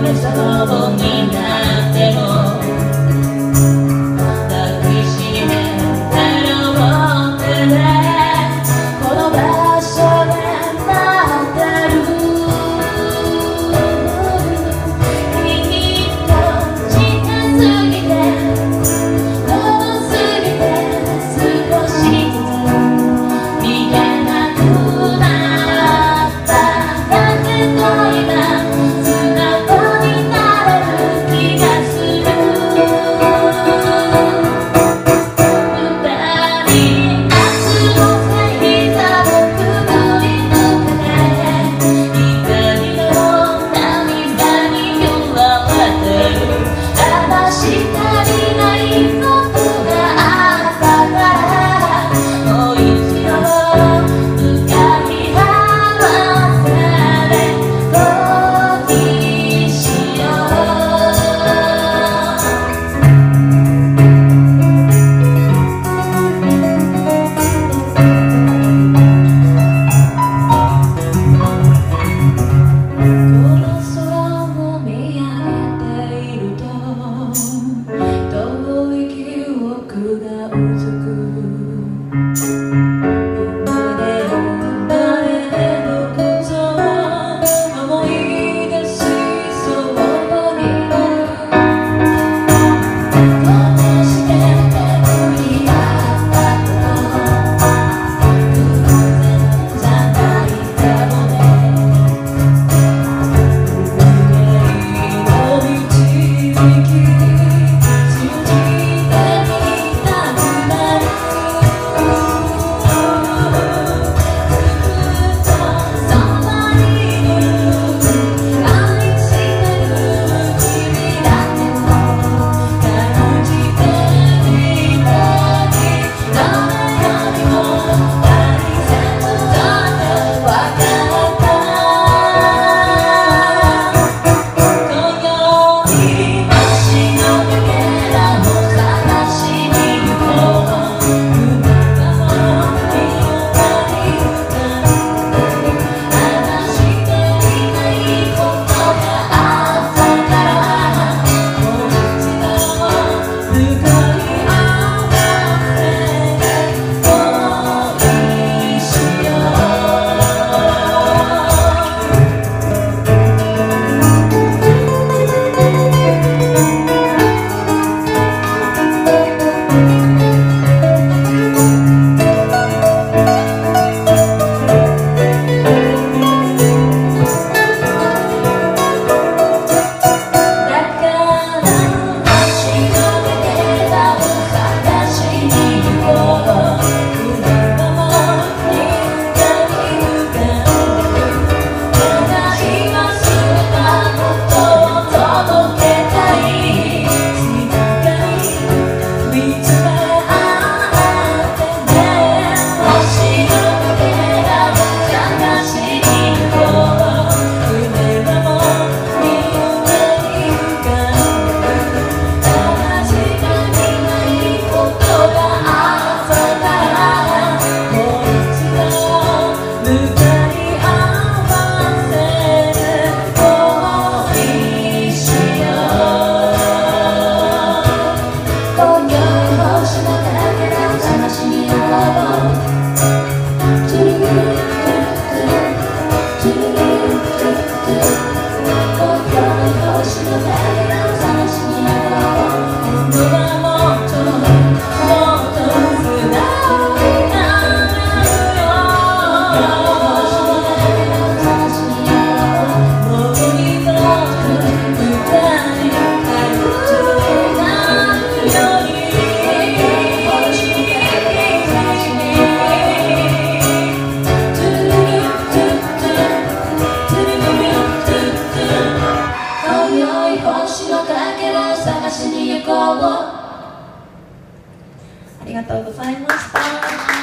sonrisa bonita. がとうございました。